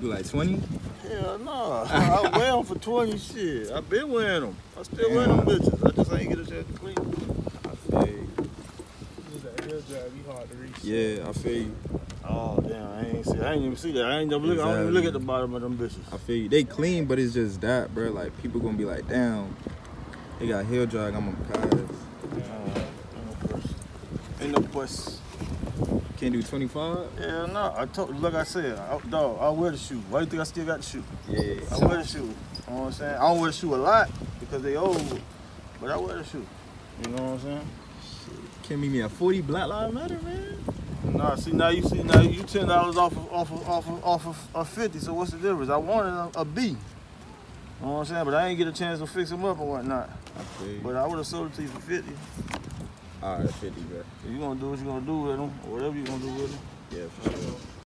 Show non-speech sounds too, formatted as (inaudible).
You like 20? Hell no. (laughs) I wear them for 20 shit. i been wearing them. I still wear them bitches. I just ain't get a chance to clean them. I feel you. Use that hair drive, you hard to reach. Yeah, I feel you. Oh damn, I ain't see. I ain't even see that. I ain't never look. I don't even look at the bottom of them bitches. I feel you. They clean, but it's just that, bro. Like people gonna be like, damn, they got heel drag. I'm on cars. Uh, ain't no puss. Ain't no puss. Can't do 25. Yeah, no. I told, like I said, I, dog. I wear the shoe. Why do you think I still got the shoe? Yeah. I wear the shoe. You know what I'm saying? I don't wear the shoe a lot because they old, but I wear the shoe. You know what I'm saying? Can't meet me at 40 Black Lives Matter, man. Nah, see now you see now you ten dollars off of off of off of off of, of fifty. So what's the difference? I wanted a, a B. You know what I'm saying? But I ain't get a chance to fix them up or whatnot. But I would have sold it to you for fifty. All right, 50, bro. If you gonna do what you gonna do with them, or whatever you gonna do with them. Yeah, for sure.